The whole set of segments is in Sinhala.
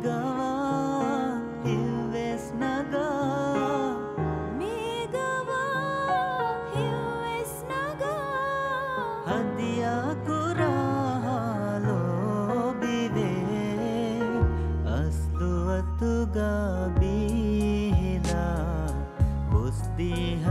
නගා හිවෙස් නගා. මේගවා හිවෙස් නගා. හදියා කුරාහාලෝ බිවේ අස්ලුවතුගා බිහිලා බුස්තිහදාහාල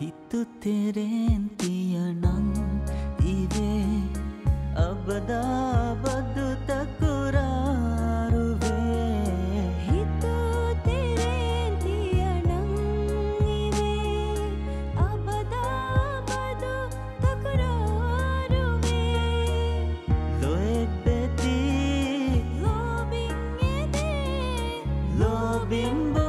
හිතු තෙරෙන්තියනං ඉවේ අබදාබදු තකුරාරුවේ. හිතු තෙරෙන්තියනං ඉවේ අබදාබදු තකුරාරුවේ. ලොෙක් බෙදී ලෝබින් එදේ ලෝබිම්බුනා